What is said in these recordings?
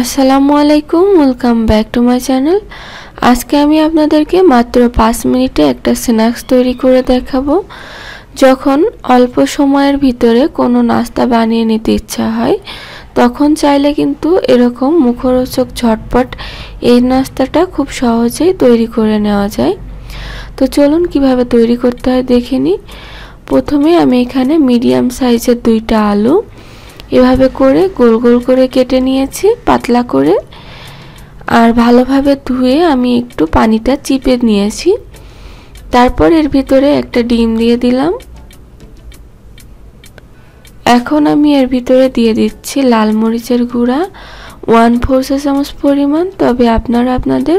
আসসালামু আলাইকুম welcome back to my channel আজকে আমি আপনাদেরকে মাত্র পাঁচ মিনিটে একটা স্ন্যাক্স তৈরি করে দেখাবো। যখন অল্প সময়ের ভিতরে কোনো নাস্তা বানিয়ে নিতে ইচ্ছা হয়, তখন চাইলে কিন্তু এরকম মুখরোচক ঝটপট এই নাস্তাটা খুব সহজেই তৈরি করে নেওয়া যায়। তো চলুন কীভাবে তৈরি করতে হয় দেখে নিই। প্রথমে আমি এখানে মিডিয়াম সাইজের দুইটা আলু এভাবে করে গোল গোল করে কেটে নিয়েছি, পাতলা করে। আর ভালোভাবে ধুয়ে আমি একটু পানিটা চিপে নিয়েছি। তারপর এর ভিতরে একটা ডিম দিয়ে দিলাম। এখন আমি এর ভিতরে দিয়ে দিচ্ছি লাল মরিচের গুঁড়া, ওয়ান ফোর চা চামচ পরিমাণ, তবে আপনারা আপনাদের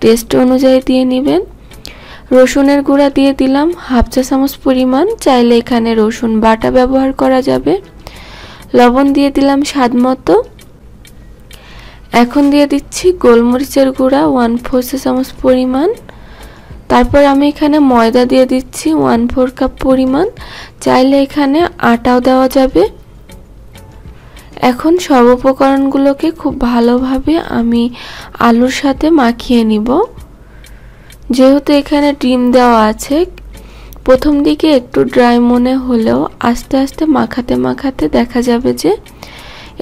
টেস্ট অনুযায়ী দিয়ে নেবেন। রসুনের গুঁড়া দিয়ে দিলাম হাফ চা চামচ পরিমাণ, চাইলে এখানে রসুন বাটা ব্যবহার করা যাবে। লবণ দিয়ে দিলাম স্বাদ মতো। এখন দিয়ে দিচ্ছি গোলমরিচের গুঁড়া ওয়ান ফোর চামচ পরিমাণ। তারপর আমি এখানে ময়দা দিয়ে দিচ্ছি ওয়ান ফোর কাপ পরিমাণ। চাইলে এখানে আটাও দেওয়া যাবে। এখন সব উপকরণগুলোকে খুব ভালোভাবে আমি আলুর সাথে মাখিয়ে নিব। যেহেতু এখানে ডিম দেওয়া আছে প্রথম দিকে একটু ড্রাই মনে হলেও আস্তে আস্তে মাখাতে মাখাতে দেখা যাবে যে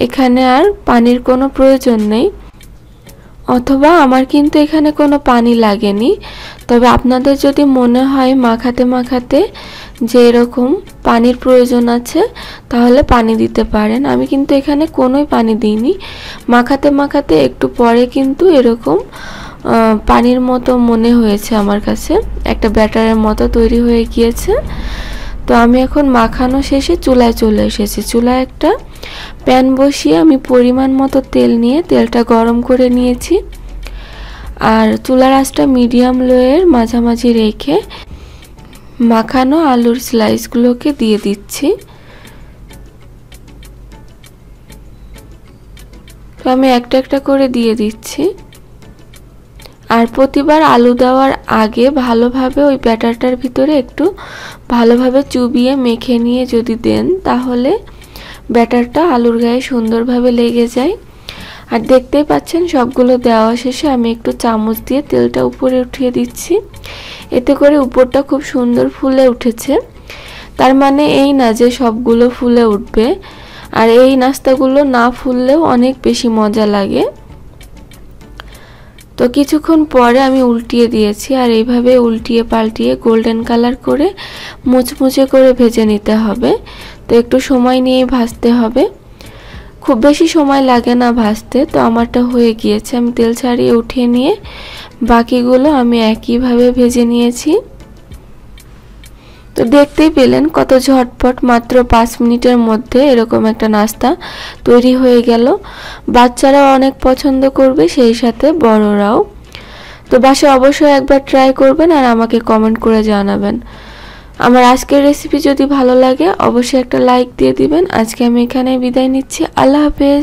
এখানে আর পানির কোনো প্রয়োজন নেই। অথবা আমার কিন্তু এখানে কোনো পানি লাগেনি। তবে আপনাদের যদি মনে হয় মাখাতে মাখাতে যে এরকম পানির প্রয়োজন আছে, তাহলে পানি দিতে পারেন। আমি কিন্তু এখানে কোনোই পানি দিইনি। মাখাতে মাখাতে একটু পরে কিন্তু এরকম পানির মতো মনে হয়েছে আমার কাছে। একটা ব্যাটারের মতো তৈরি হয়ে গিয়েছে। তো আমি এখন মাখানো শেষে চুলায় চলে এসেছি। চুলায় একটা প্যান বসিয়ে আমি পরিমাণ মতো তেল নিয়ে তেলটা গরম করে নিয়েছি। আর চুলার আঁচটা মিডিয়াম লোয়ের মাঝামাঝি রেখে মাখানো আলুর স্লাইসগুলোকে দিয়ে দিচ্ছি। তো আমি একটা একটা করে দিয়ে দিচ্ছি। আর প্রতিবার আলু দেওয়ার আগে ভালোভাবে ওই ব্যাটারটার ভিতরে একটু ভালোভাবে চুবিয়ে মেখে নিয়ে যদি দেন, তাহলে ব্যাটারটা আলুর গায়ে সুন্দরভাবে লেগে যায়। আর দেখতেই পাচ্ছেন, সবগুলো দেওয়া শেষে আমি একটু চামচ দিয়ে তেলটা উপরে উঠিয়ে দিচ্ছি। এতে করে উপরটা খুব সুন্দর ফুলে উঠেছে। তার মানে এই না যে সবগুলো ফুলে উঠবে। আর এই নাস্তাগুলো না ফুললেও অনেক বেশি মজা লাগে। তো কিছুক্ষণ পরে আমি উল্টিয়ে দিয়েছি আর এইভাবে উল্টিয়ে পাল্টিয়ে গোল্ডেন কালার করে মুচমুচে করে ভেজে নিতে হবে। তো একটু সময় নিয়ে ভাজতে হবে। খুব বেশি সময় লাগে না ভাজতে, তো আমারটা হয়ে গিয়েছে। আমি তেল ছাড়িয়ে উঠিয়ে নিয়ে বাকিগুলো আমি একইভাবে ভেজে নিয়েছি। তো দেখতেই পেলেন কত ঝটপট মাত্র পাঁচ মিনিটের মধ্যে এরকম একটা নাস্তা তৈরি হয়ে গেল। বাচ্চারাও অনেক পছন্দ করবে সেই সাথে বড়রাও। তো বাসে অবশ্যই একবার ট্রাই করবেন আর আমাকে কমেন্ট করে জানাবেন। আমার আজকের রেসিপি যদি ভালো লাগে, অবশ্যই একটা লাইক দিয়ে দিবেন। আজকে আমি এখানে বিদায় নিচ্ছি। আল্লাহ হাফেজ।